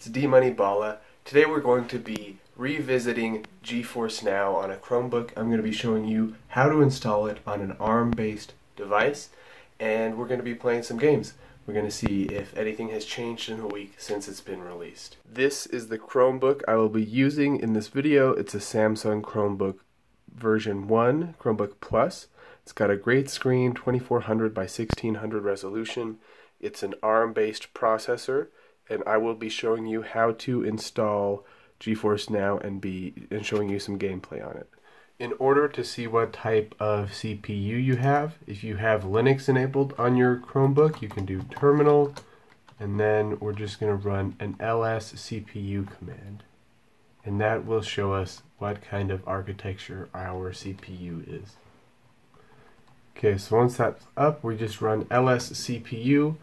It's D Money Balla. Today we're going to be revisiting GeForce Now on a Chromebook. I'm going to be showing you how to install it on an ARM-based device and we're going to be playing some games. We're going to see if anything has changed in a week since it's been released. This is the Chromebook I will be using in this video. It's a Samsung Chromebook version 1, Chromebook Plus. It's got a great screen, 2400 by 1600 resolution. It's an ARM-based processor, and I will be showing you how to install GeForce Now and be and showing you some gameplay on it. In order to see what type of CPU you have, if you have Linux enabled on your Chromebook, you can do terminal, and then we're just going to run an ls CPU command. And that will show us what kind of architecture our CPU is. Okay, so once that's up, we just run ls CPU.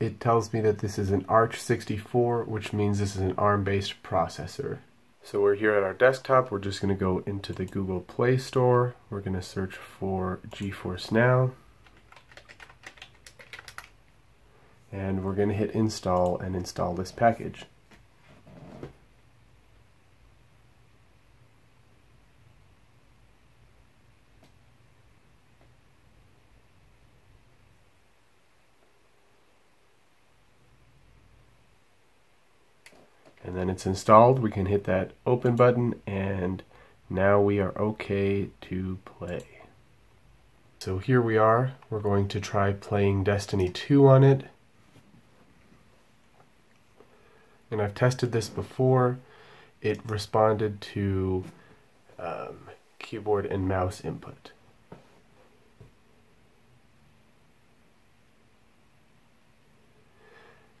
It tells me that this is an Arch 64, which means this is an ARM-based processor. So we're here at our desktop. We're just going to go into the Google Play Store. We're going to search for GeForce Now. And we're going to hit install and install this package. And then it's installed. We can hit that open button and now we are okay to play. So here we are. We're going to try playing Destiny 2 on it. And I've tested this before. It responded to um, keyboard and mouse input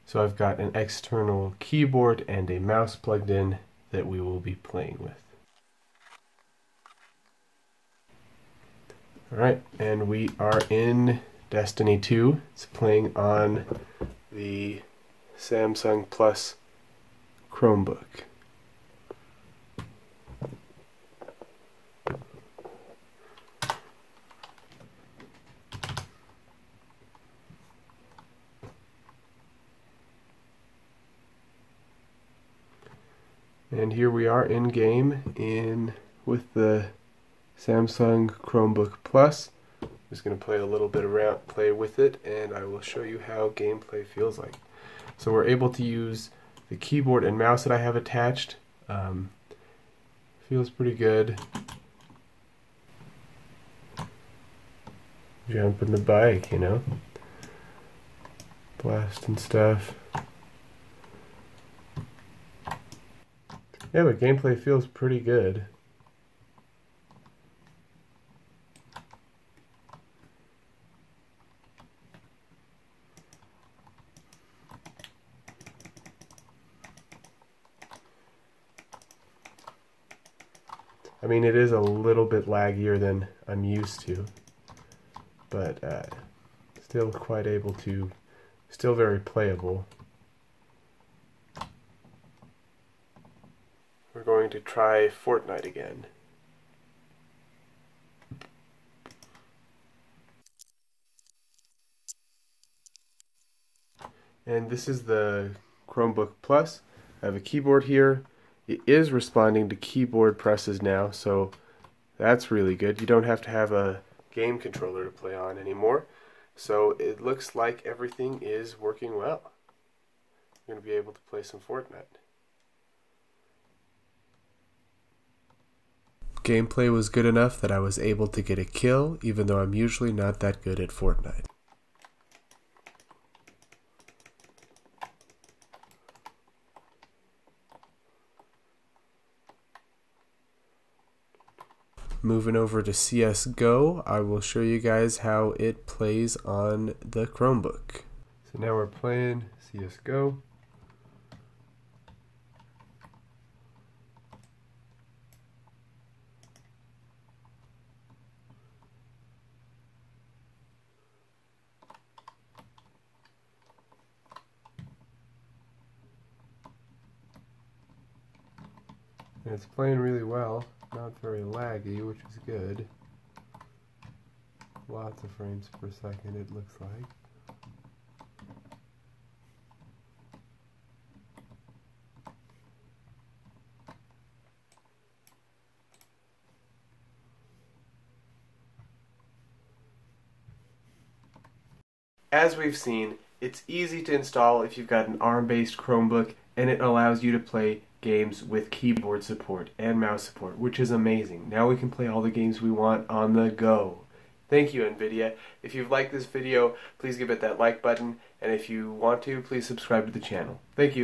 So I've got an external keyboard and a mouse plugged in that we will be playing with. Alright, and we are in Destiny 2. It's playing on the Samsung Plus Chromebook. And here we are in game in with the Samsung Chromebook Plus. I'm just going to play a little bit around, play with it, and I will show you how gameplay feels like. So we're able to use the keyboard and mouse that I have attached. Um, feels pretty good. Jumping the bike, you know. Blasting stuff. Yeah, but gameplay feels pretty good. I mean, it is a little bit laggier than I'm used to, but uh, still quite able to, still very playable. We're going to try Fortnite again. And this is the Chromebook Plus. I have a keyboard here. It is responding to keyboard presses now, so that's really good. You don't have to have a game controller to play on anymore. So it looks like everything is working well. You're going to be able to play some Fortnite. Gameplay was good enough that I was able to get a kill, even though I'm usually not that good at Fortnite. Moving over to CSGO, I will show you guys how it plays on the Chromebook. So now we're playing CSGO. And it's playing really well, not very laggy, which is good. Lots of frames per second, it looks like. As we've seen, it's easy to install if you've got an ARM-based Chromebook and it allows you to play games with keyboard support and mouse support, which is amazing. Now we can play all the games we want on the go. Thank you, NVIDIA. If you've liked this video, please give it that like button, and if you want to, please subscribe to the channel. Thank you.